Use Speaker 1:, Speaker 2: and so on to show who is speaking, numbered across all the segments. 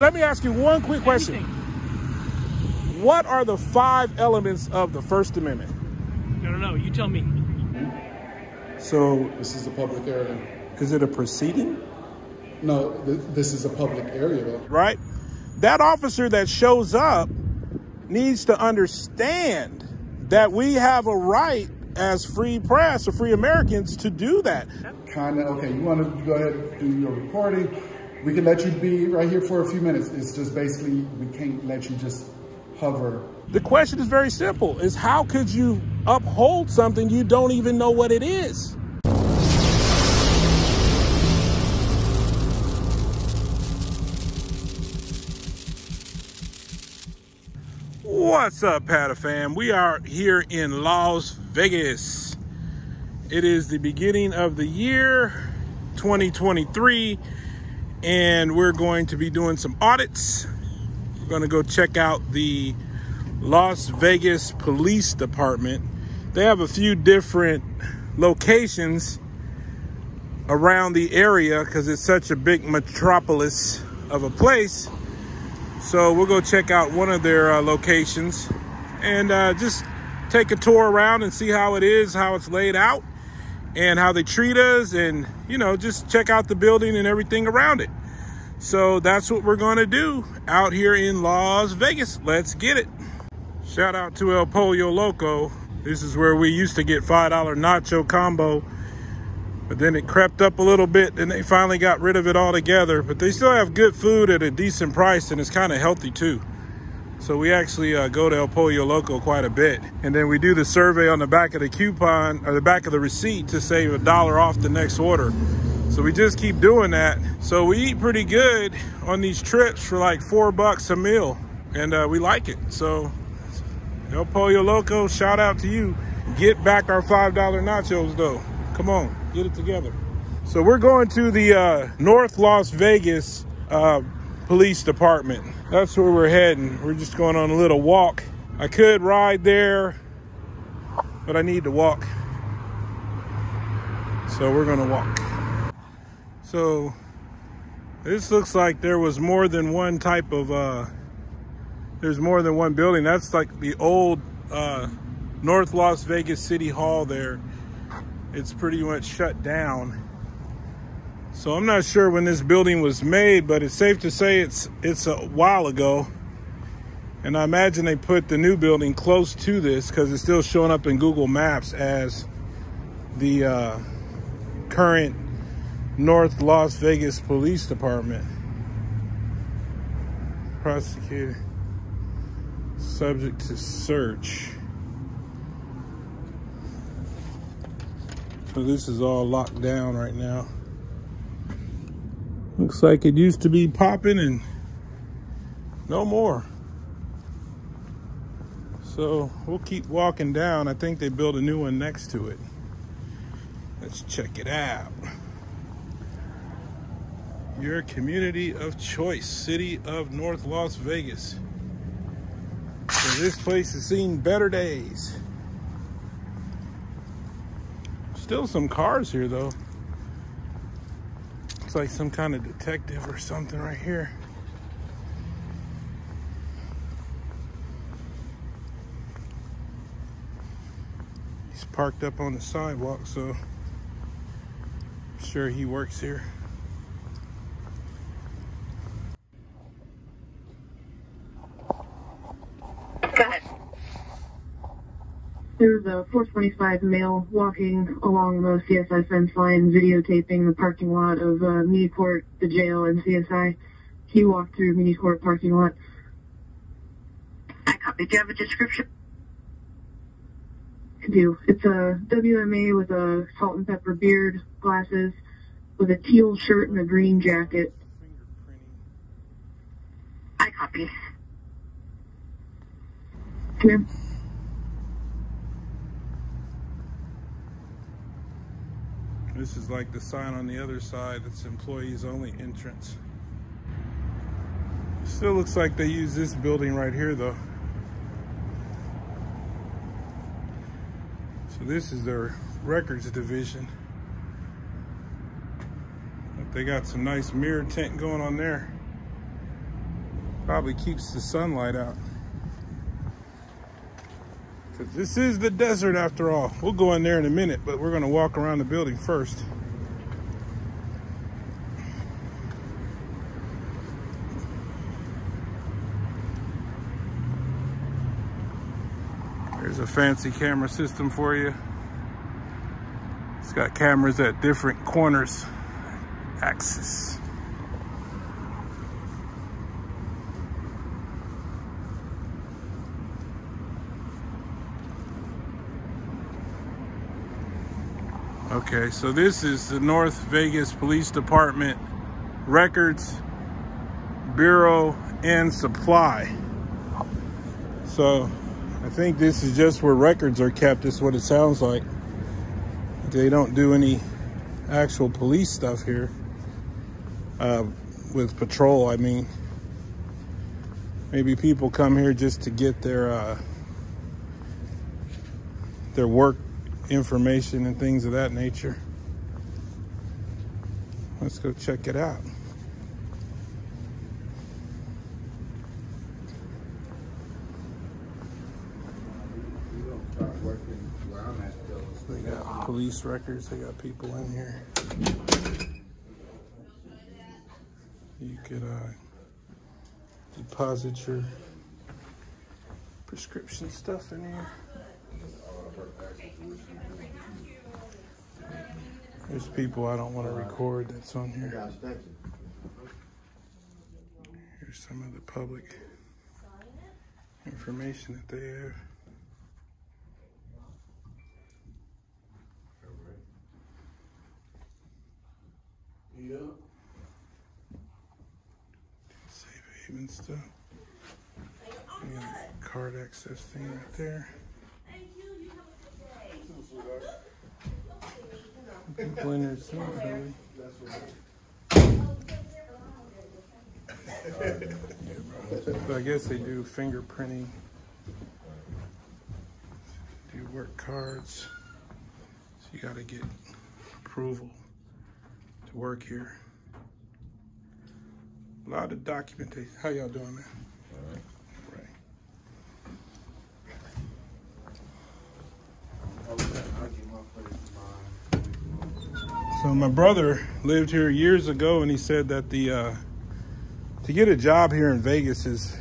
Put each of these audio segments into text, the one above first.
Speaker 1: Let me ask you one quick question.
Speaker 2: Anything.
Speaker 1: What are the five elements of the First Amendment?
Speaker 2: No, no, no. You tell me.
Speaker 1: So,
Speaker 3: This is a public area.
Speaker 1: is it a proceeding?
Speaker 3: No, th- this is a public area though.
Speaker 1: Right? That officer that shows up needs to understand that we have a right as free press or free Americans to do that.
Speaker 3: Kinda, okay, you wanna go ahead and do your recording. We can let you be right here for a few minutes. It's just basically, we can't let you just hover.
Speaker 1: The question is very simple is how could you uphold something you don't even know what it is? What's up, Pata fam? We are here in Las Vegas. It is the beginning of the year 2023, and we're going to be doing some audits. We're going to go check out the Las Vegas Police Department. They have a few different locations around the area because it's such a big metropolis of a place. So we'll go check out one of their uh, locations and uh, just take a tour around and see how it is, how it's laid out, and how they treat us, and you know, just check out the building and everything around it. So that's what we're going to do out here in Las Vegas. Let's get it. Shout out to El Pollo Loco. This is where we used to get $5 nacho combo, but then it crept up a little bit and they finally got rid of it altogether. But they still have good food at a decent price and it's kind of healthy too. So we actually uh, go to El Pollo Loco quite a bit. And then we do the survey on the back of the coupon or the back of the receipt to save a dollar off the next order. So we just keep doing that. So we eat pretty good on these trips for like four bucks a meal. And uh, we like it. So El Pollo Loco, shout out to you. Get back our $5 nachos though. Come on, get it together. So we're going to the uh, North Las Vegas uh, Police Department. That's where we're heading. We're just going on a little walk. I could ride there, but I need to walk. So we're gonna walk. So this looks like there was more than one type of uh, there's more than one building. That's like the old uh, North Las Vegas City Hall there. It's pretty much shut down. So I'm not sure when this building was made, but it's safe to say it's it's a while ago. And I imagine they put the new building close to this because it's still showing up in Google Maps as the uh, current North Las Vegas Police Department. Prosecuted subject to search. So this is all locked down right now. Looks like it used to be popping and no more. So we'll keep walking down. I think they built a new one next to it. Let's check it out. Your community of choice, city of North Las Vegas. So this place has seen better days. Still some cars here though. Looks like some kind of detective or something right here. He's parked up on the sidewalk, so I'm sure he works here.
Speaker 4: Go ahead. There was a 425 male walking along the CSI fence line videotaping the parking lot of uh, Court, the jail, and CSI. He walked through Court parking lot. I copy. Do you have a description? I do. It's a WMA with a salt and pepper beard, glasses, with a teal shirt and a green jacket. I copy. Come here.
Speaker 1: This is like the sign on the other side that's employees only entrance. Still looks like they use this building right here though. So this is their records division. But they got some nice mirror tint going on there. Probably keeps the sunlight out. Because this is the desert after all. We'll go in there in a minute, but we're going to walk around the building first. There's a fancy camera system for you. It's got cameras at different corners, axis. Okay, so this is the North Vegas Police Department Records Bureau and Supply. So I think this is just where records are kept, is what it sounds like. They don't do any actual police stuff here. Uh, with patrol, I mean. Maybe people come here just to get their uh, their work information and things of that nature. Let's go check it out. They got police records, they got people in here. You could uh, deposit your prescription stuff in here. There's people I don't want to record that's on here. Here's some of the public information that they have. Safe haven stuff. We got a card access thing right there. There. But I guess they do fingerprinting, do work cards. So you gotta get approval to work here. A lot of documentation. How y'all doing, man? Right. So my brother lived here years ago, and he said that the uh, to get a job here in Vegas is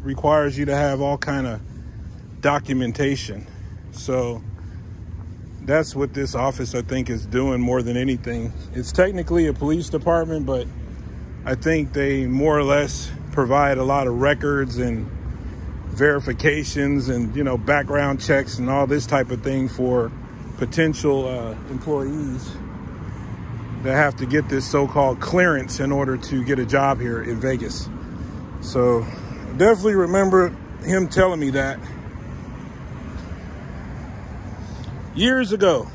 Speaker 1: requires you to have all kind of documentation. So that's what this office I think is doing more than anything. It's technically a police department, but I think they more or less provide a lot of records and verifications and you know background checks and all this type of thing for potential uh, employees that have to get this so-called clearance in order to get a job here in Vegas. So definitely remember him telling me that years ago.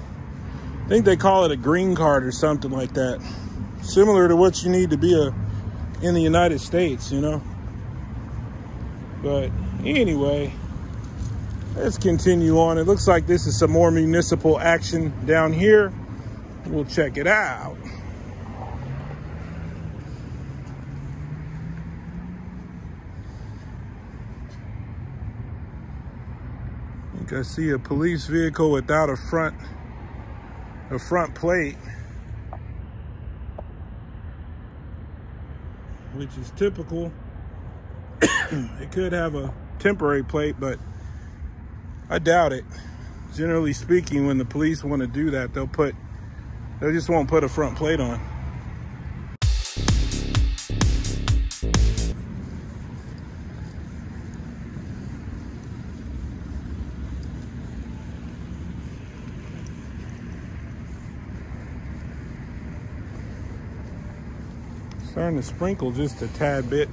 Speaker 1: I think they call it a green card or something like that. Similar to what you need to be a in the United States, you know. But anyway, let's continue on. It looks like this is some more municipal action down here. We'll check it out. I see a police vehicle without a front a front plate. Which is typical. it could have a temporary plate, but I doubt it. Generally speaking, when the police want to do that, they'll put they just won't put a front plate on. Starting to sprinkle just a tad bit.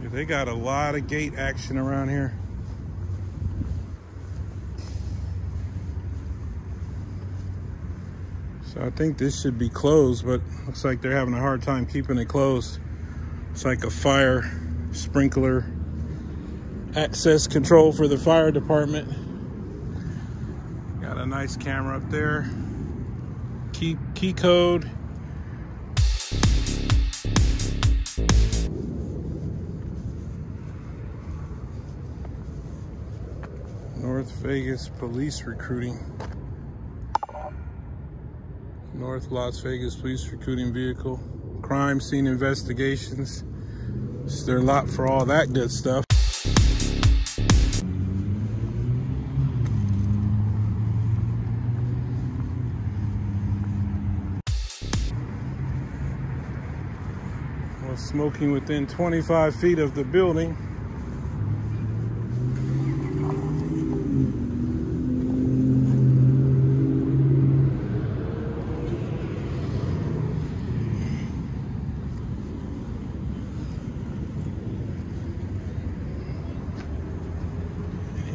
Speaker 1: Yeah, they got a lot of gate action around here. I think this should be closed, but looks like they're having a hard time keeping it closed. It's like a fire sprinkler access control for the fire department. Got a nice camera up there. Keep key code. North Vegas police recruiting. North Las Vegas police recruiting vehicle. Crime scene investigations. Is there a lot for all that good stuff? Was smoking within 25 feet of the building.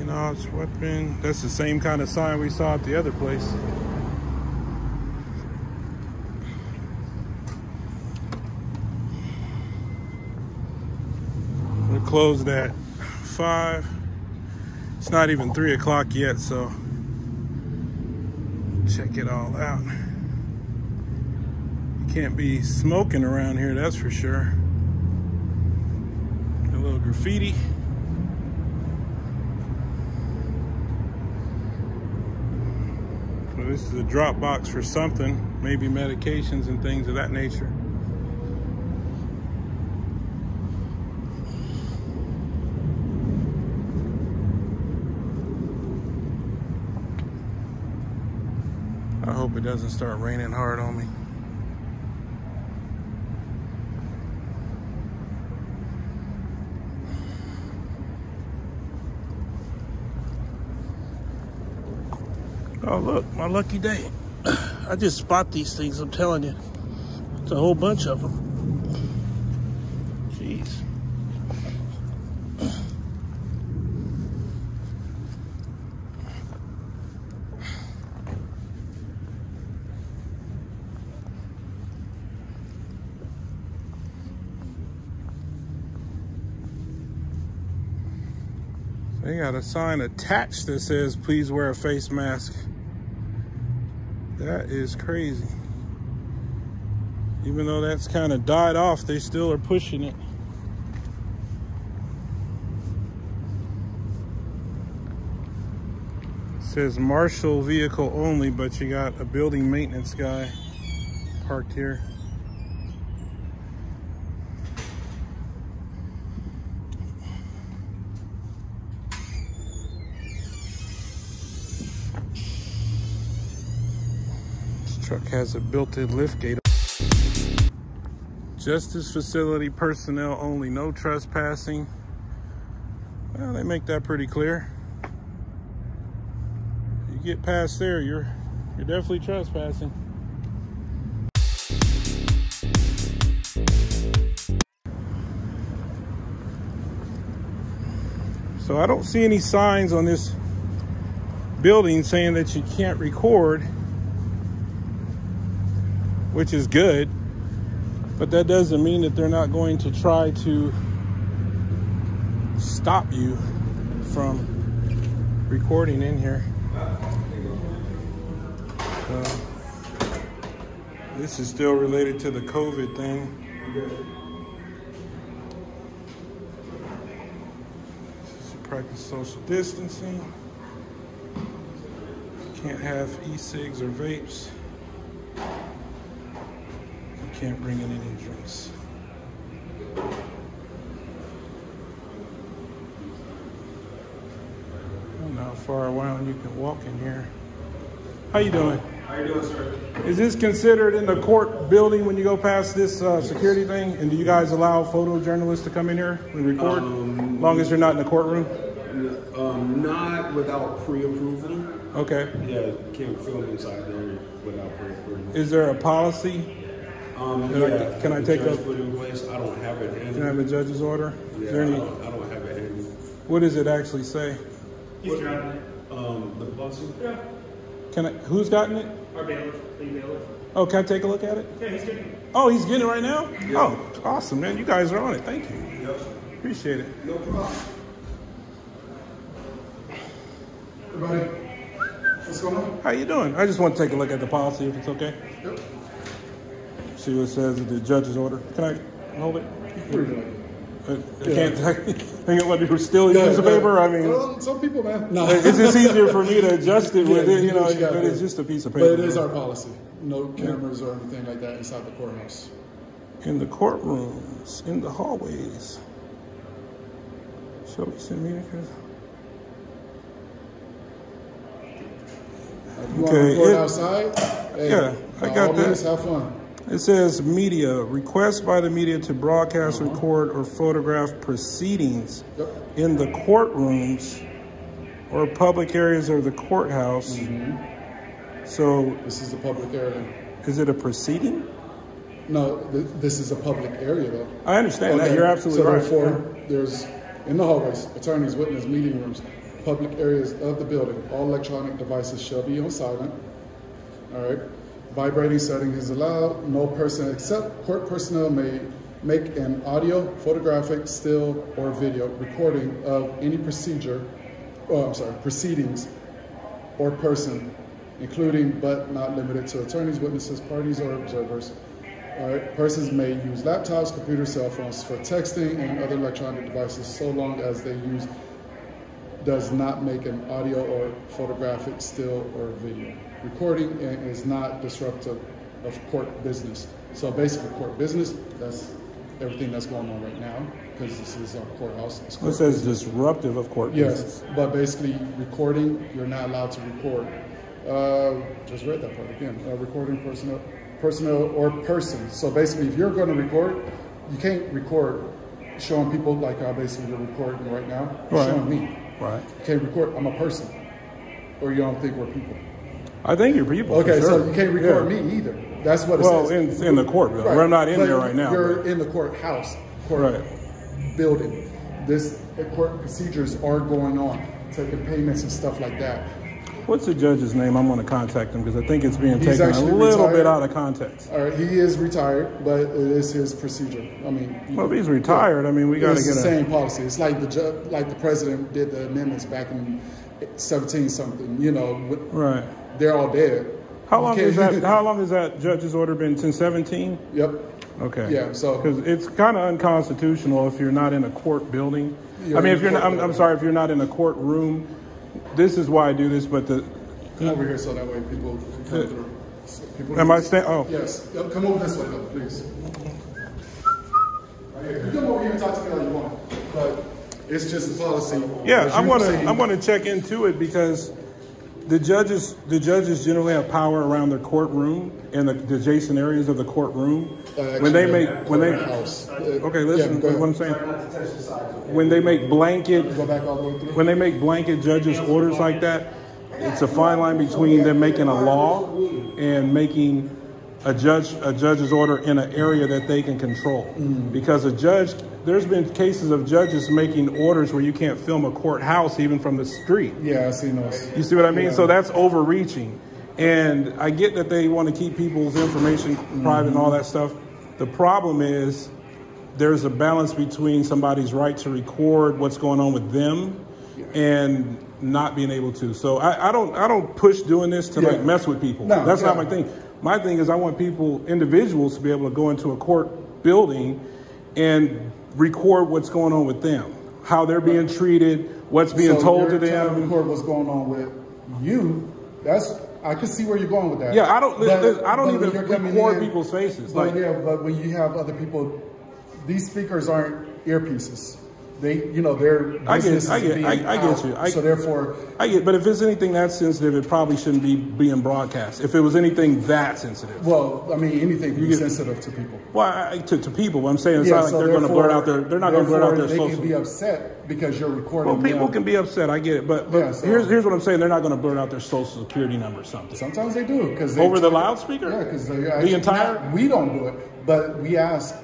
Speaker 1: You know, it's weapon. That's the same kind of sign we saw at the other place. We're closed at five. It's not even three o'clock yet, so check it all out. You can't be smoking around here, that's for sure. A little graffiti. This is a drop box for something, maybe medications and things of that nature. I hope it doesn't start raining hard on me. Oh, look, my lucky day. I just spot these things, I'm telling you. It's a whole bunch of them. Jeez. They got a sign attached that says, please wear a face mask. That is crazy. Even though that's kind of died off, they still are pushing it. It says Marshal vehicle only, but you got a building maintenance guy parked here. Truck has a built-in lift gate. Justice facility personnel only, no trespassing. Well, they make that pretty clear. You get past there, you're you're definitely trespassing. So I don't see any signs on this building saying that you can't record, which is good. But that doesn't mean that they're not going to try to stop you from recording in here. So, this is still related to the COVID thing. Practice social distancing. Can't have e-cigs or vapes. Can't bring in any drinks. I don't know how far around you can walk in here. How you doing?
Speaker 5: How you doing, sir?
Speaker 1: Is this considered in the court building when you go past this uh, security thing? And do you guys allow photojournalists to come in here and record?
Speaker 5: Um,
Speaker 1: long as you're not in the courtroom?
Speaker 5: Um, not without pre-approval.
Speaker 1: Okay.
Speaker 5: Yeah, can't film inside there without pre-approval.
Speaker 1: Is there a policy?
Speaker 5: Um,
Speaker 1: Can I- can I take
Speaker 5: judge
Speaker 1: a-
Speaker 5: put in place? I don't have it handy.
Speaker 1: Can I have a judge's order?
Speaker 5: Yeah,
Speaker 1: Is there
Speaker 5: I, don't, I don't have it handy.
Speaker 1: what does it actually say?
Speaker 2: He's driving it.
Speaker 5: Um, the policy?
Speaker 2: Yeah.
Speaker 1: Can I, who's gotten it?
Speaker 2: Our bailiff, the bailiff.
Speaker 1: Oh, can I take a look at it?
Speaker 2: Yeah, he's getting it.
Speaker 1: Oh, he's getting it right now? Oh, awesome, man. You guys are on it. Thank you.
Speaker 5: Yep.
Speaker 1: Appreciate it.
Speaker 5: No problem.
Speaker 3: Everybody, What's going on?
Speaker 1: How you doing? I just want to take a look at the policy if it's okay.
Speaker 3: Yep.
Speaker 1: See what it says in the judge's order. Can I hold it? Uh, I can't. I think what you still use the paper. I mean,
Speaker 3: Well, some people, man. No,
Speaker 1: it's just easier for me to adjust it with
Speaker 3: Yeah,
Speaker 1: it, you know.
Speaker 3: you
Speaker 1: But it's just a piece of
Speaker 3: But
Speaker 1: paper.
Speaker 3: it is our policy. No cameras or anything like that inside the courthouse.
Speaker 1: in the courtrooms, in the hallways. Shall we send me?
Speaker 3: If you want
Speaker 1: Okay,
Speaker 3: to record
Speaker 1: it-
Speaker 3: outside, hey,
Speaker 1: Yeah, I got that.
Speaker 3: have fun.
Speaker 1: It says media request by the media to broadcast, uh-huh. record, or photograph proceedings
Speaker 3: Yep.
Speaker 1: in the courtrooms or public areas of the courthouse. Mm-hmm. So,
Speaker 3: This is a public area.
Speaker 1: is it a proceeding?
Speaker 3: No, th- this is a public area, though.
Speaker 1: I understand that. You're absolutely
Speaker 3: so
Speaker 1: right.
Speaker 3: therefore, there's, in the hallways, attorneys, witness, meeting rooms, public areas of the building, all electronic devices shall be on silent. All right. Vibrating setting is allowed. No person except court personnel may make an audio, photographic, still, or video recording of any procedure, oh, I'm sorry, proceedings or person, including but not limited to attorneys, witnesses, parties, or observers. Persons may use laptops, computers, cell phones for texting and other electronic devices so long as they use does not make an audio or photographic, still, or video recording and is not disruptive of court business. So basically, court business, that's everything that's going on right now because this is our courthouse. It's
Speaker 1: It
Speaker 3: court
Speaker 1: says disruptive of court
Speaker 3: Yes,
Speaker 1: business.
Speaker 3: but basically recording, you're not allowed to record. Uh, just read that part again. Uh, recording personnel, personnel or person. So basically, if you're going to record, you can't record showing people like how basically you're recording right now,
Speaker 1: Right.
Speaker 3: showing me.
Speaker 1: Right.
Speaker 3: You can't record. I'm a person, or you don't think we're people.
Speaker 1: I think you're people.
Speaker 3: Okay,
Speaker 1: for
Speaker 3: so you can't record
Speaker 1: Yeah.
Speaker 3: me either. That's what it
Speaker 1: Well,
Speaker 3: says.
Speaker 1: in, in the court building. We're not in
Speaker 3: but
Speaker 1: there right now.
Speaker 3: You're
Speaker 1: but-
Speaker 3: in the courthouse, court
Speaker 1: Right.
Speaker 3: building. This court procedures are going on, taking payments and stuff like that.
Speaker 1: What's the judge's name? I'm going to contact him because I think it's being
Speaker 3: He's
Speaker 1: taken a little bit out of context.
Speaker 3: All right, he is retired, but it is his procedure. I mean,
Speaker 1: Well, if he's retired, I mean, we got to get
Speaker 3: the
Speaker 1: a.
Speaker 3: same policy. It's like the ju- like the president did the amendments back in 17 something. You know, with-
Speaker 1: Right.
Speaker 3: They're all dead.
Speaker 1: How long is that? How long has that judge's order been? Since 17?
Speaker 3: Yep.
Speaker 1: Okay.
Speaker 3: Yeah, so-
Speaker 1: because it's kind of unconstitutional if you're not in a court building. I mean, if you're, not, I'm, I'm sorry, if you're not in a courtroom. This is why I do this, but the
Speaker 3: Come over here so that way people can come through. So people
Speaker 1: am I staying? Oh,
Speaker 3: Yes. Yep, Come over this way, though, please. Right here. You come over here and talk to me all you want, but it's just the policy.
Speaker 1: yeah.
Speaker 3: As
Speaker 1: I
Speaker 3: you
Speaker 1: want to.
Speaker 3: say-
Speaker 1: I want to check into it because the judges, the judges generally have power around their courtroom and the, the adjacent areas of the courtroom.
Speaker 3: Uh,
Speaker 1: when they make when they
Speaker 3: courthouse. Uh,
Speaker 1: okay, listen.
Speaker 3: yeah,
Speaker 1: what I'm saying. When they make blanket
Speaker 3: Go back all the way through.
Speaker 1: when they make blanket judges orders like that, it's a fine line between them making a law and making a judge a judge's order in an area that they can control. Mm. Because a judge, there's been cases of judges making orders where you can't film a courthouse even from the street.
Speaker 3: Yeah, I see those.
Speaker 1: You see what I mean?
Speaker 3: Yeah.
Speaker 1: So that's overreaching. And I get that they want to keep people's information private and all mm-hmm. that stuff. The problem is there's a balance between somebody's right to record what's going on with them and not being able to. So I, I don't I don't push doing this to
Speaker 3: Yeah.
Speaker 1: like mess with people.
Speaker 3: No,
Speaker 1: That's not my thing. My thing is I want people, individuals, to be able to go into a court building and record what's going on with them, how they're being treated, what's being
Speaker 3: So
Speaker 1: told to them.
Speaker 3: record what's going on with you. That's I can see where you're going with that.
Speaker 1: Yeah, I don't.
Speaker 3: But-
Speaker 1: I don't even record
Speaker 3: in-
Speaker 1: people's faces.
Speaker 3: But
Speaker 1: Like,
Speaker 3: yeah, but when you have other people, these speakers aren't earpieces. They, you know, they're
Speaker 1: I get- I get- I- I get you. I-
Speaker 3: so therefore,
Speaker 1: I get, but if it's anything that sensitive, it probably shouldn't be being broadcast. If it was anything that sensitive,
Speaker 3: well, I mean, anything be
Speaker 1: get-
Speaker 3: sensitive to people.
Speaker 1: well, I, to, to people, what I'm saying it's not like they're going to blurt out their. They're not going to blurt out their
Speaker 3: therefore,
Speaker 1: social.
Speaker 3: They can be upset because you're recording.
Speaker 1: well, people
Speaker 3: them.
Speaker 1: can be upset. I get it, but, but
Speaker 3: Yeah, so-
Speaker 1: here's here's what I'm saying. They're not going to blurt out their social security number or something.
Speaker 3: Sometimes they do because
Speaker 1: Over the loudspeaker?
Speaker 3: Yeah, because
Speaker 1: The entire-
Speaker 3: we don't do it, but we ask.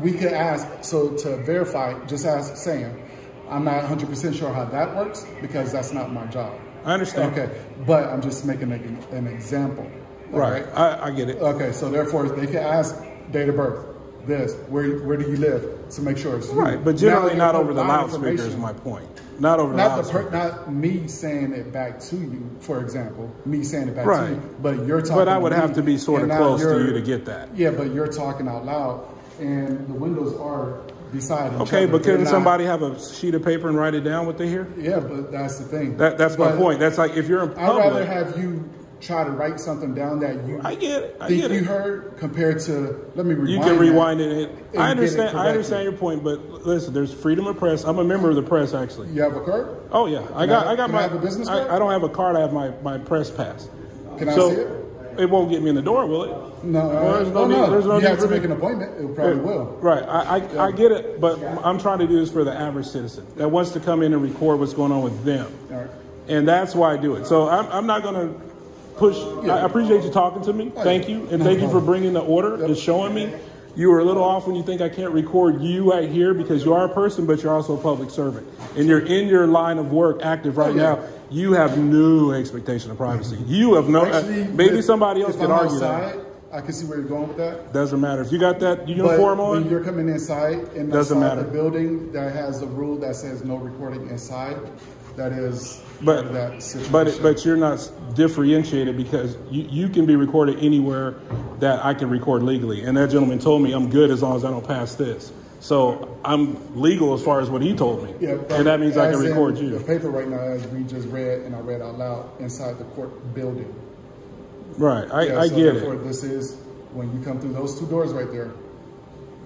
Speaker 3: We could ask so to verify. Just ask Sam. I'm not 100 percent sure how that works because that's not my job.
Speaker 1: I understand.
Speaker 3: Okay, but I'm just making an, an example.
Speaker 1: Right. I, I get it.
Speaker 3: Okay, so therefore they can ask date of birth. this. Where where do you live? To make sure it's you.
Speaker 1: Right, but generally
Speaker 3: they
Speaker 1: not over the
Speaker 3: a
Speaker 1: loudspeaker is my point. Not over the
Speaker 3: Not the
Speaker 1: loudspeaker.
Speaker 3: per, not me saying it back to you, for example, me saying it back
Speaker 1: Right.
Speaker 3: to you, but you're talking.
Speaker 1: But I would have to be sort of close to you to get that.
Speaker 3: Yeah, but you're talking out loud, and the windows are beside
Speaker 1: Okay, but couldn't somebody have a sheet of paper and write it down what they hear?
Speaker 3: Yeah, but that's the thing.
Speaker 1: That, that's my point. That's like if you're in public.
Speaker 3: I'd rather have you try to write something down that you
Speaker 1: I get it. I
Speaker 3: think
Speaker 1: get
Speaker 3: you
Speaker 1: it.
Speaker 3: heard compared to let me rewind.
Speaker 1: You can rewind it. I
Speaker 3: it
Speaker 1: understand. I understand your point, but listen, there's freedom of press. I'm a member of the press, actually.
Speaker 3: You have a card?
Speaker 1: Oh yeah, I got.
Speaker 3: I-
Speaker 1: I, got my.
Speaker 3: I have a business
Speaker 1: I,
Speaker 3: card?
Speaker 1: I don't have a card. I have my my press pass.
Speaker 3: Can I see it?
Speaker 1: It won't get me in the door, will it?
Speaker 3: No,
Speaker 1: Well, uh, there's no
Speaker 3: oh,
Speaker 1: need-
Speaker 3: no.
Speaker 1: there's no
Speaker 3: you have to
Speaker 1: me-
Speaker 3: make an appointment. It probably will.
Speaker 1: Right. I, I, I get it, but I'm trying to do this for the average citizen that wants to come in and record what's going on with them.
Speaker 3: All right.
Speaker 1: And that's why I do it. So I'm, I'm not going to push. I appreciate you talking to me. Oh, thank you. And thank you for bringing the order and showing me. You were a little off when you think I can't record you right here because you are a person, but you're also a public servant. And you're in your line of work active right
Speaker 3: Oh, yeah.
Speaker 1: now. You have no expectation of privacy. You have no, uh,
Speaker 3: Actually,
Speaker 1: maybe
Speaker 3: if-
Speaker 1: somebody else could argue
Speaker 3: outside,
Speaker 1: that.
Speaker 3: I can see where you're going with that.
Speaker 1: Doesn't matter. If you got that
Speaker 3: But
Speaker 1: uniform on,
Speaker 3: when you're coming inside and
Speaker 1: Doesn't matter.
Speaker 3: the building that has a rule that says no recording inside, that is
Speaker 1: But
Speaker 3: that situation.
Speaker 1: but but you're not differentiated because you, you can be recorded anywhere that I can record legally. And that gentleman told me I'm good as long as I don't pass this. So I'm legal as far as what he told me.
Speaker 3: Yeah,
Speaker 1: and that means I can record you.
Speaker 3: The paper right now, as we just read and I read out loud, inside the court building.
Speaker 1: Right. I,
Speaker 3: Yeah,
Speaker 1: I
Speaker 3: so
Speaker 1: get
Speaker 3: therefore,
Speaker 1: it.
Speaker 3: This is when you come through those two doors right there.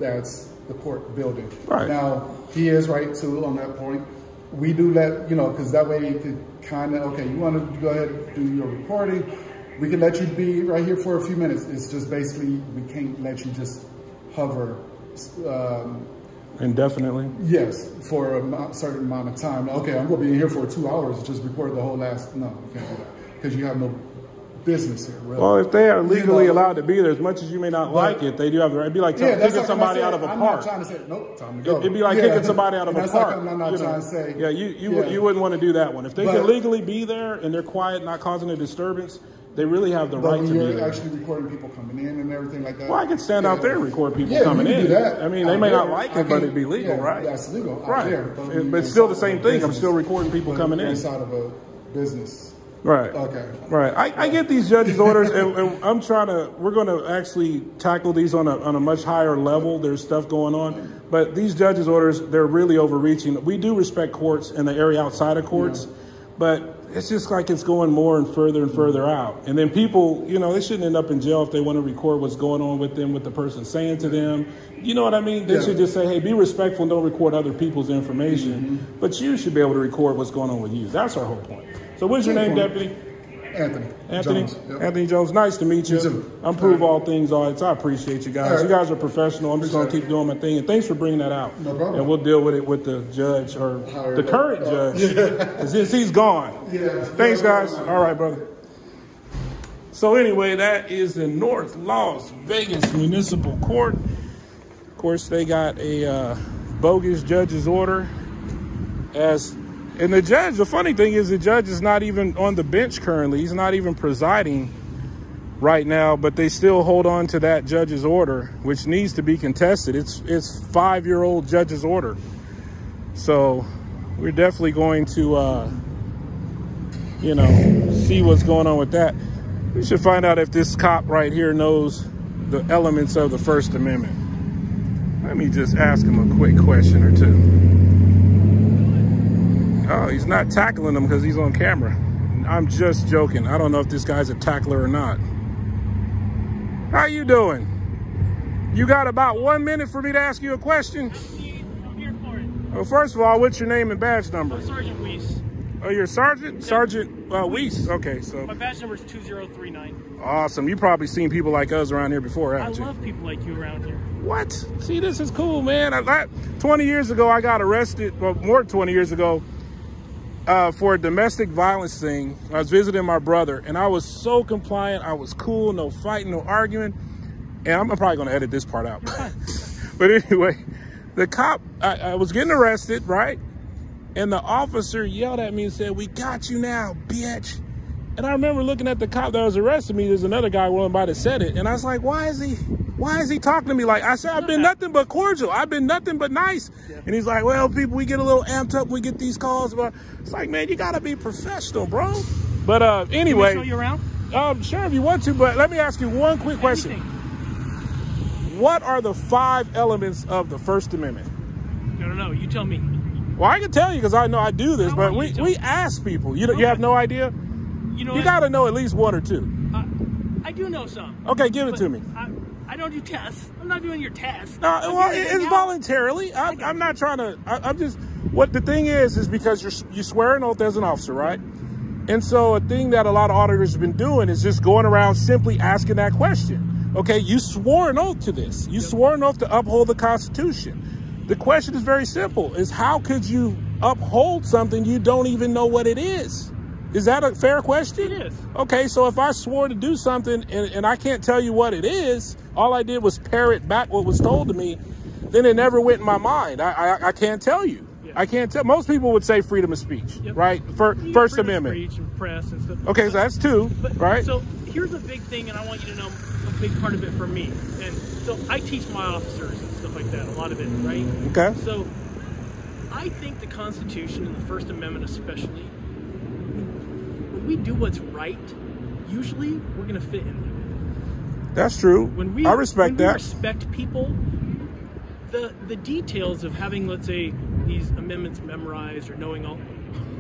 Speaker 3: That's the court building.
Speaker 1: Right.
Speaker 3: Now he is right too on that point. We do let you know because that way you could kind of okay. You want to go ahead and do your recording. We can let you be right here for a few minutes. It's just basically we can't let you just hover. Um,
Speaker 1: Indefinitely.
Speaker 3: Yes, for a certain amount of time. Okay, I'm going to be in here for two hours. Just record the whole last. No, you can't do that because you have no business here. Really.
Speaker 1: Well, if they are
Speaker 3: You
Speaker 1: legally
Speaker 3: know,
Speaker 1: allowed to be there, as much as you may not like it, they do have the right. It'd be like
Speaker 3: Yeah,
Speaker 1: kicking
Speaker 3: like
Speaker 1: somebody out of a
Speaker 3: I'm
Speaker 1: park.
Speaker 3: not trying to say nope. Time to go.
Speaker 1: It'd be like
Speaker 3: Yeah.
Speaker 1: kicking somebody out of a park.
Speaker 3: Like I'm not
Speaker 1: you know.
Speaker 3: trying to say.
Speaker 1: Yeah, you you,
Speaker 3: yeah.
Speaker 1: You wouldn't want to do that one. If they
Speaker 3: But-
Speaker 1: can legally be there and they're quiet, not causing a disturbance, they really have the
Speaker 3: But
Speaker 1: right to be there.
Speaker 3: actually recording people coming in and everything like that.
Speaker 1: well, I could stand out there and record people
Speaker 3: Yeah,
Speaker 1: coming
Speaker 3: can
Speaker 1: in.
Speaker 3: do that
Speaker 1: I mean, they may not like
Speaker 3: I
Speaker 1: it, but it'd be legal,
Speaker 3: yeah,
Speaker 1: right?
Speaker 3: That's legal. out
Speaker 1: Right.
Speaker 3: there.
Speaker 1: It- but it's still the same thing. I'm still recording people coming in.
Speaker 3: Inside of a business.
Speaker 1: Right.
Speaker 3: Okay.
Speaker 1: Right. I, I get these judges' orders, and, and I'm trying to. We're going to actually tackle these on a on a much higher level. There's stuff going on, but these judges' orders they're really overreaching. We do respect courts and the area outside of courts, but it's just like it's going more and further and further mm-hmm. out. And then people, you know, they shouldn't end up in jail if they want to record what's going on with them, what the person saying to them. You know what I mean? They
Speaker 3: Yeah.
Speaker 1: should just say, "Hey, be respectful and don't record other people's information." Mm-hmm. But you should be able to record what's going on with you. That's our whole point. So, what's your name, Deputy?
Speaker 3: Anthony.
Speaker 1: Anthony,
Speaker 3: Jones. Yep.
Speaker 1: Anthony Jones, nice to meet you.
Speaker 3: You too.
Speaker 1: I'm prove all things audits. I appreciate you guys.
Speaker 3: Right.
Speaker 1: You guys are professional. I'm just going to keep doing my thing. And thanks for bringing that out.
Speaker 3: No problem.
Speaker 1: And we'll deal with it with the judge or
Speaker 3: Higher
Speaker 1: the current
Speaker 3: Oh.
Speaker 1: judge. Since he's gone.
Speaker 3: Yeah.
Speaker 1: Thanks, guys. All right, brother. So anyway, that is the North Las Vegas Municipal Court. Of course, they got a uh, bogus judge's order as and the judge the funny thing is the judge is not even on the bench currently. He's not even presiding right now but they still hold on to that judge's order which needs to be contested. It's it's five year old judge's order. So we're definitely going to uh you know see what's going on with that. We should find out if this cop right here knows the elements of the first amendment. Let me just ask him a quick question or two Oh, he's not tackling him because he's on camera. I'm just joking. I don't know if this guy's a tackler or not. How you doing? You got about one minute for me to ask you a question?
Speaker 2: I'm here for it.
Speaker 1: Well, first of all, what's your name and badge number?
Speaker 2: Sergeant Weiss.
Speaker 1: Oh, you're Sergeant? Sergeant uh, Weiss. Okay, so
Speaker 2: My badge number is 2039.
Speaker 1: awesome. You've probably seen people like us around here before,
Speaker 2: I
Speaker 1: haven't you?
Speaker 2: I love people like you around here.
Speaker 1: What? See, this is cool, man. I, I, 20 years ago, I got arrested, well, more than 20 years ago, uh, for a domestic violence thing. I was visiting my brother, and I was so compliant. I was cool, no fighting, no arguing. And I'm probably going to edit this part out. but anyway, the cop, I, I was getting arrested, right? And the officer yelled at me and said, We got you now, bitch. And I remember looking at the cop that was arresting me. There's another guy rolling by that said it, and I was like, "Why is he? Why is he talking to me like?" I said, "I've been nothing but cordial. I've been nothing but nice." And he's like, "Well, people, we get a little amped up. We get these calls, but it's like, man, you gotta be professional, bro." But uh, anyway,
Speaker 2: show you around?
Speaker 1: um, sure if you want to, but let me ask you one quick question:
Speaker 2: Anything.
Speaker 1: What are the five elements of the First Amendment?
Speaker 2: No, no, no. You tell me.
Speaker 1: Well, I can tell you because I know I do this,
Speaker 2: I
Speaker 1: but we, we ask people. You don't- you have no idea.
Speaker 2: You know
Speaker 1: You got to know at least one or two.
Speaker 2: I, I do know some.
Speaker 1: Okay, give it
Speaker 2: But
Speaker 1: to me.
Speaker 2: I, I don't do tests. I'm not doing your tests.
Speaker 1: No,
Speaker 2: I'm
Speaker 1: well,
Speaker 2: doing
Speaker 1: it-
Speaker 2: it
Speaker 1: it's
Speaker 2: now.
Speaker 1: voluntarily. I'm, I'm not trying to. I, I'm just. What the thing is is because you're you swear an oath as an officer, right? And so a thing that a lot of auditors have been doing is just going around simply asking that question. Okay, you swore an oath to this. You swore an oath to uphold the Constitution. The question is very simple: is how could you uphold something you don't even know what it is? Is that a fair question?
Speaker 2: It is.
Speaker 1: Okay, so if I swore to do something and, and I can't tell you what it is, all I did was parrot back what was told to me, then it never went in my mind. I I, I can't tell you.
Speaker 2: Yeah.
Speaker 1: I can't tell. Most people would say freedom of speech,
Speaker 2: Yep.
Speaker 1: right? For,
Speaker 2: get
Speaker 1: First
Speaker 2: freedom of
Speaker 1: Amendment.
Speaker 2: Speech and press and stuff.
Speaker 1: Okay, so that's two,
Speaker 2: But,
Speaker 1: right?
Speaker 2: So here's a big thing, and I want you to know a big part of it for me. And so I teach my officers and stuff like that, a lot of it, right?
Speaker 1: okay.
Speaker 2: So I think the Constitution and the First Amendment, especially, when we do what's right, usually we're going to fit in there.
Speaker 1: That's true.
Speaker 2: When we
Speaker 1: I respect
Speaker 2: when
Speaker 1: that.
Speaker 2: we respect people, the the details of having, let's say, these amendments memorized or knowing all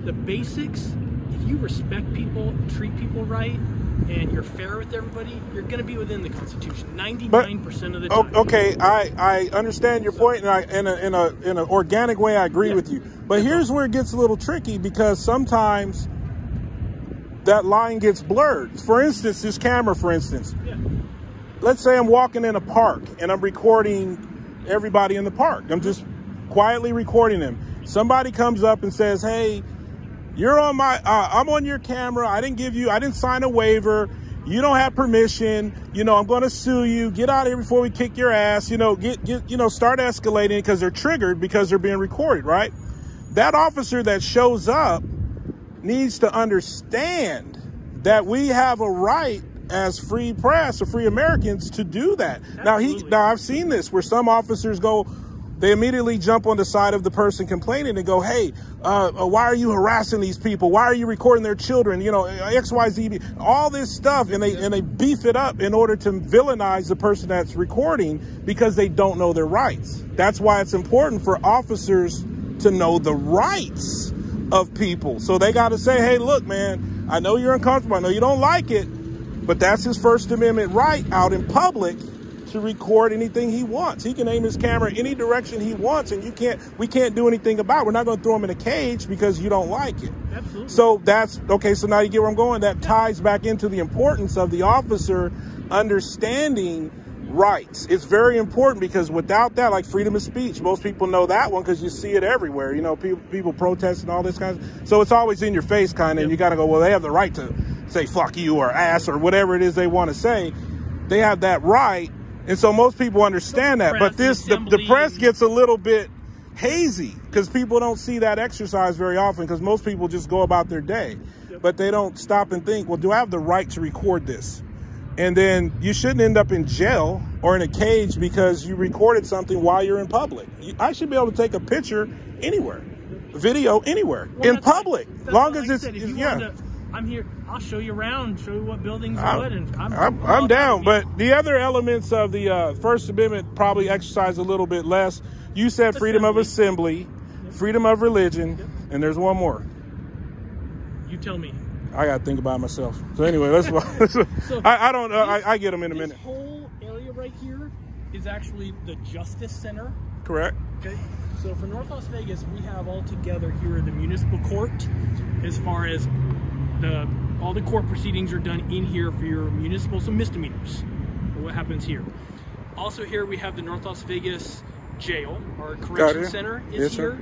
Speaker 2: the basics. If you respect people, treat people right, and you're fair with everybody, you're going to be within the Constitution. Ninety nine percent of the time.
Speaker 1: okay, I, I understand your point, and I in a in a in an organic way I agree
Speaker 2: Yeah.
Speaker 1: with you. But here's where it gets a little tricky because sometimes that line gets blurred. For instance, this camera, for instance,
Speaker 2: Yeah.
Speaker 1: Let's say I'm walking in a park and I'm recording everybody in the park. I'm just quietly recording them. Somebody comes up and says, "Hey, you're on my uh, I'm on your camera. I didn't give you I didn't sign a waiver. You don't have permission. You know, I'm going to sue you. Get out of here before we kick your ass. You know, get get you know, start escalating because they're triggered because they're being recorded, right? That officer that shows up needs to understand that we have a right as free press or free Americans to do that. Now he now I've seen this where some officers go they immediately jump on the side of the person complaining and go, "Hey, uh, uh, why are you harassing these people? Why are you recording their children? You know, X, Y, Z, all this stuff," and they and they beef it up in order to villainize the person that's recording because they don't know their rights. That's why it's important for officers to know the rights of people. So they got to say, "Hey, look, man, I know you're uncomfortable. I know you don't like it, but that's his First Amendment right out in public." to record anything he wants. He can aim his camera any direction he wants, and you can't. We can't do anything about. it. We're not going to throw him in a cage because you don't like it.
Speaker 2: Absolutely.
Speaker 1: So that's okay. So now you get where I'm going. That ties back into the importance of the officer understanding rights. It's very important because without that, like freedom of speech, most people know that one because you see it everywhere. You know, people people protesting all this kind of. So it's always in your face, kind of. And you got to go. Well, they have the right to say "fuck you" or "ass" or whatever it is they want to say. They have that right, and so most people understand that. But this, the, the press gets a little bit hazy because people don't see that exercise very often because most people just go about their day. But they don't stop and think well do i have the right to record this? And then you shouldn't end up in jail or in a cage because you recorded something while you're in public. I should be able to take a picture anywhere video anywhere
Speaker 2: Well,
Speaker 1: in public long as
Speaker 2: like
Speaker 1: it's,
Speaker 2: said,
Speaker 1: it's- yeah
Speaker 2: I'm here. I'll show you around, show you what buildings are
Speaker 1: I'm,
Speaker 2: what, and I'm,
Speaker 1: I'm, I'm down, but the other elements of the uh, First Amendment probably exercise a little bit less. You said freedom of assembly, freedom of religion, and there's one more.
Speaker 2: you tell me.
Speaker 1: I got to think about myself. So anyway, let's.
Speaker 2: So
Speaker 1: I, I don't know.
Speaker 2: this-
Speaker 1: I, I get them in a
Speaker 2: this
Speaker 1: minute.
Speaker 2: whole area right here is actually the Justice Center.
Speaker 1: Correct.
Speaker 2: Okay. So for North Las Vegas, we have all together here the municipal court, as far as the all the court proceedings are done in here for your municipal so misdemeanors. What happens here. Also here we have the North Las Vegas jail, our correction center is
Speaker 1: Yes, sir.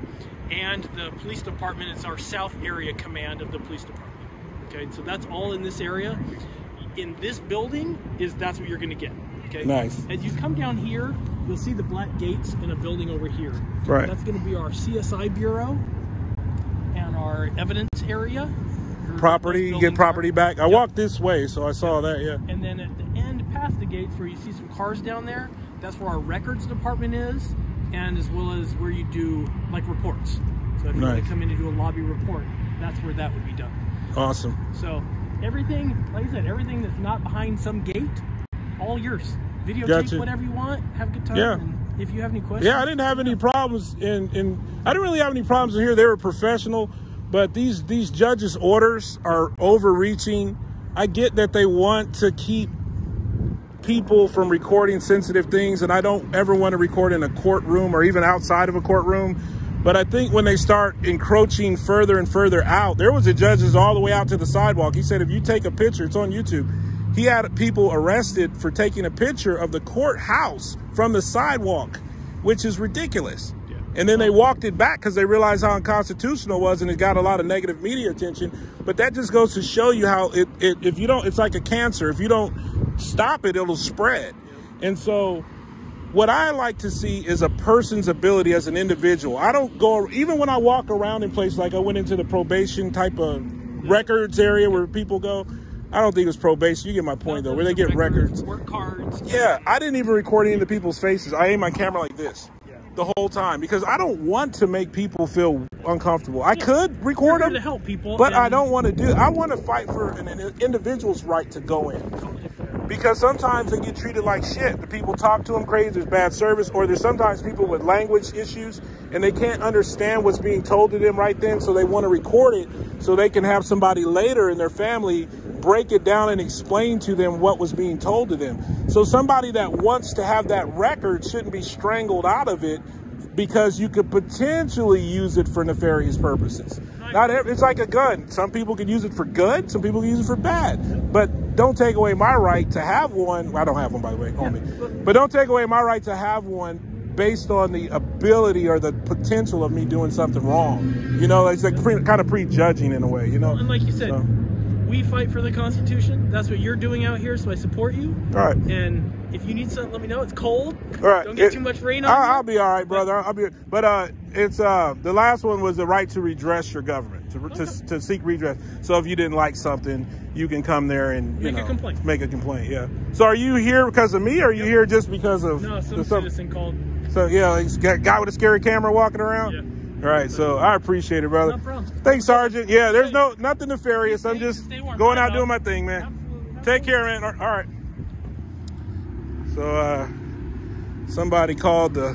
Speaker 2: here, and the police department is our south area command of the police department. Okay, so that's all in this area. In this building is that's what you're going to get. Okay.
Speaker 1: Nice.
Speaker 2: As you come down here, you'll see the black gates in a building over here.
Speaker 1: Right.
Speaker 2: That's going to be our CSI bureau and our evidence area,
Speaker 1: property, get property back. I
Speaker 2: Yep.
Speaker 1: walked this way, so I saw that. Yeah.
Speaker 2: And then at the end, past the gates, where you see some cars down there, that's where our records department is, and as well as where you do like reports. So if you want to come in and do a lobby report, that's where that would be done.
Speaker 1: Awesome.
Speaker 2: So everything, like I said, everything that's not behind some gate, all yours. Videotape
Speaker 1: Gotcha.
Speaker 2: whatever you want. Have a good time.
Speaker 1: Yeah.
Speaker 2: If you have any questions,
Speaker 1: Yeah, I didn't have any problems in, in I didn't really have any problems in here. They were professional, but these these judges' orders are overreaching. I get that they want to keep people from recording sensitive things, and I don't ever want to record in a courtroom or even outside of a courtroom. But I think when they start encroaching further and further out, there was a judges all the way out to the sidewalk. He said, if you take a picture, it's on YouTube. He had people arrested for taking a picture of the courthouse from the sidewalk, which is ridiculous. And then they walked it back because they realized how unconstitutional it was, and it got a lot of negative media attention. But that just goes to show you how it, it if you don't, it's like a cancer. If you don't stop it, it'll spread. And so, what I like to see is a person's ability as an individual. I don't go even when I walk around in places like I went into the probation type of records area where people go. I don't think it was probation. You get my point though, where they get records.
Speaker 2: work cards.
Speaker 1: Yeah, I didn't even record any of the people's faces. I aim my camera like this the whole time because I don't want to make people feel uncomfortable. I could record them
Speaker 2: to help people,
Speaker 1: but I don't want to do. I want to fight for an, an individual's right to go in because sometimes they get treated like shit. The people talk to them crazy. There's bad service, or there's sometimes people with language issues and they can't understand what's being told to them right then, so they want to record it so they can have somebody later in their family break it down and explain to them what was being told to them. So somebody that wants to have that record shouldn't be strangled out of it because you could potentially use it for nefarious purposes. Not every, it's like a gun. Some people can use it for good, some people can use it for bad. But don't take away my right to have one. I don't have one by the way, on me. But don't take away my right to have one based on the ability or the potential of me doing something wrong. You know, it's like pre, kind of prejudging in a way, you know.
Speaker 2: And like you said,
Speaker 1: So,
Speaker 2: we fight for the Constitution. That's what you're doing out here, so I support you.
Speaker 1: all right.
Speaker 2: And if you need something, let me know. It's cold.
Speaker 1: All right.
Speaker 2: Don't get
Speaker 1: It-
Speaker 2: too much rain on
Speaker 1: I'll,
Speaker 2: you.
Speaker 1: I'll be all right, brother. I'll be. But uh, it's uh, the last one was the right to redress your government, to, to, to seek redress. So if you didn't like something, you can come there and you
Speaker 2: Make a
Speaker 1: know,
Speaker 2: complaint.
Speaker 1: Make a complaint. Yeah. So are you here because of me, or are you here just because of?
Speaker 2: No, some
Speaker 1: the- some-
Speaker 2: citizen called.
Speaker 1: So yeah, he's got guy with a scary camera walking around.
Speaker 2: Yeah.
Speaker 1: All right, so I appreciate it, brother.
Speaker 2: No problem.
Speaker 1: Thanks, Sergeant. Yeah, there's no nothing nefarious. I'm just going out doing my thing, man. Take care, man. All right. So, uh, somebody called the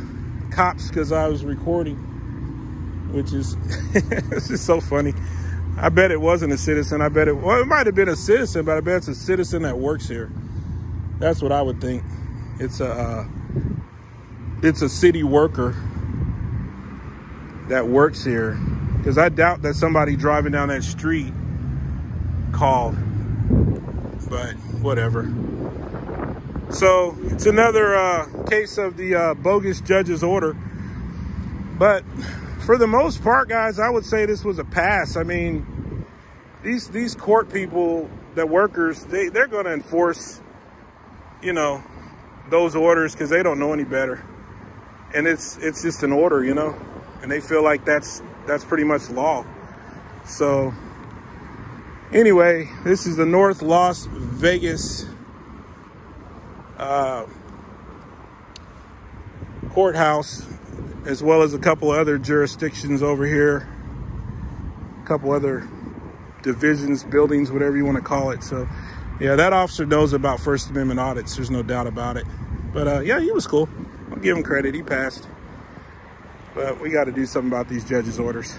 Speaker 1: cops because I was recording, which is it's just so funny. I bet it wasn't a citizen. I bet it well, it might have been a citizen, but I bet it's a citizen that works here. That's what I would think. It's a uh, it's a city worker that works here because I doubt that somebody driving down that street called. But whatever. So it's another uh, case of the uh, bogus judge's order. But for the most part, guys, I would say this was a pass. I mean, these these court people, the workers, they they're going to enforce, you know, those orders because they don't know any better, and it's it's just an order, you know, and they feel like that's that's pretty much law. So anyway, this is the North Las Vegas uh, courthouse, as well as a couple other jurisdictions over here, a couple other divisions, buildings, whatever you want to call it. So, yeah, that officer knows about First Amendment audits. There's no doubt about it. But uh, yeah, he was cool. I'll give him credit. He passed. But we got to do something about these judges' orders.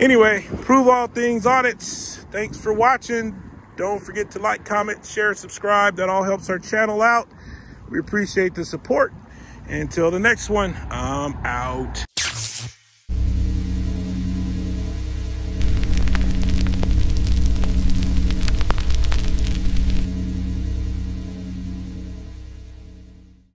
Speaker 1: Anyway, prove all things audits. Thanks for watching. Don't forget to like, comment, share, subscribe. That all helps our channel out. We appreciate the support. Until the next one, I'm out.